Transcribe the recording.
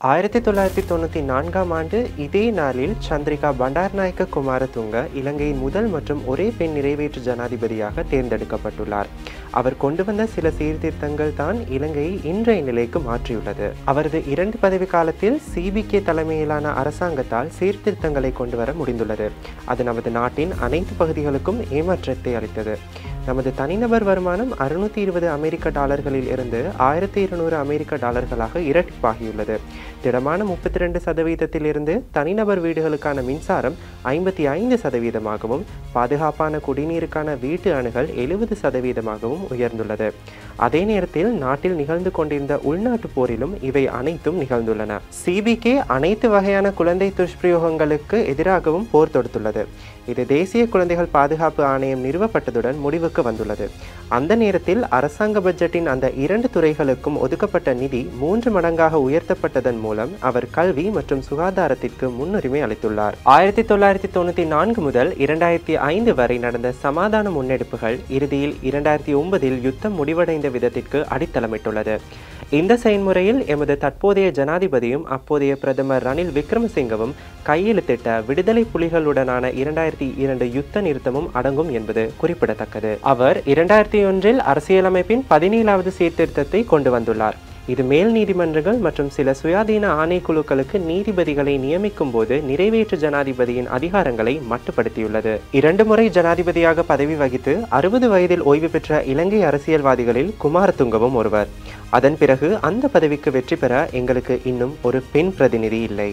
ஆயிரத்தி தொள்ளாயிரத்தி தொண்ணூற்றி நான்காம் ஆண்டு இதே நாளில் சந்திரிகா பண்டார்நாயக்க குமாரதுங்க இலங்கையின் முதல் மற்றும் ஒரே பெண் நிறைவேற்று ஜனாதிபதியாக தேர்ந்தெடுக்கப்பட்டுள்ளார். அவர் கொண்டு வந்த சில சீர்திருத்தங்கள் தான் இலங்கையை இன்றைய நிலைக்கு மாற்றியுள்ளது. அவரது இரண்டு பதவி காலத்தில் சிபிகே தலைமையிலான அரசாங்கத்தால் சீர்திருத்தங்களை கொண்டு வர முடிந்துள்ளது. அது நமது நாட்டின் அனைத்து பகுதிகளுக்கும் ஏமாற்றத்தை அளித்தது. நமது தனிநபர் வருமானம் அறுநூத்தி இருபது அமெரிக்க டாலர்களில் இருந்து ஆயிரத்தி இருநூறு அமெரிக்க டாலர்களாக இரட்டிப்பாகியுள்ளது. திடமான முப்பத்தி ரெண்டு சதவீதத்திலிருந்து தனிநபர் வீடுகளுக்கான மின்சாரம் ஐம்பத்தி ஐந்து சதவீதமாகவும் பாதுகாப்பான குடிநீருக்கான வீட்டு அணுகல் எழுபது சதவீதமாகவும் உயர்ந்துள்ளது. அதே நேரத்தில் நாட்டில் நிகழ்ந்து கொண்டிருந்த உள்நாட்டு போரிலும் இவை அனைத்தும் நிகழ்ந்துள்ளன. சிபிகே அனைத்து வகையான குழந்தை துஷ்பிரயோகங்களுக்கு எதிராகவும் போர் தொடுத்துள்ளது. இது தேசிய குழந்தைகள் பாதுகாப்பு ஆணையம் நிறுவப்பட்டதுடன் முடிவுக்கு வந்துள்ளது. அந்த நேரத்தில் அரசாங்க பட்ஜெட்டின் அந்த இரண்டு துறைகளுக்கும் ஒதுக்கப்பட்ட நிதி மூன்று மடங்காக உயர்த்தப்பட்டதன் மூலம் அவர் கல்வி மற்றும் சுகாதாரத்திற்கு முன்னுரிமை அளித்துள்ளார். ஆயிரத்தி தொள்ளாயிரத்தி தொண்ணூற்றி நான்கு முதல் இரண்டாயிரத்தி ஐந்து வரை நடந்த சமாதான முன்னெடுப்புகள் இறுதியில் இரண்டாயிரத்தி ஒன்பதில் யுத்தம் முடிவடைந்த விதத்திற்கு அடித்தளமிட்டுள்ளது. இந்த செயல்முறையில் எமது தற்போதைய ஜனாதிபதியும் அப்போதைய பிரதமர் ரணில் விக்ரமசிங்கவும் கையெழுத்திட்ட விடுதலை புலிகளுடனான இரண்டாயிரத்தி இரண்டு யுத்த நிறுத்தமும் அடங்கும் என்பது குறிப்பிடத்தக்கது. அவர் இரண்டாயிரத்தி ஒன்றில் அரசியலமைப்பின் பதினேழாவது சீர்திருத்தத்தை கொண்டு வந்துள்ளார் இது மேல் நீதிமன்றங்கள் மற்றும் சில சுயாதீன ஆணைக்குழுக்களுக்கு நீதிபதிகளை நியமிக்கும் போது நிறைவேற்று ஜனாதிபதியின் அதிகாரங்களை மட்டுப்படுத்தியுள்ளது. இரண்டு முறை ஜனாதிபதியாக பதவி வகித்து அறுபது வயதில் ஓய்வு பெற்ற இலங்கை அரசியல்வாதிகளில் குமாரதுங்கவும் ஒருவர். அதன் பிறகு அந்த பதவிக்கு வெற்றி பெற எங்களுக்கு இன்னும் ஒரு பெண் பிரதிநிதி இல்லை.